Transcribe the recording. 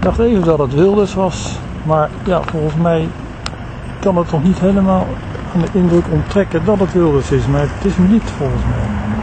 Ik dacht even dat het Wilders was, maar ja, volgens mij kan het nog niet helemaal aan de indruk onttrekken dat het Wilders is, maar het is hem niet volgens mij.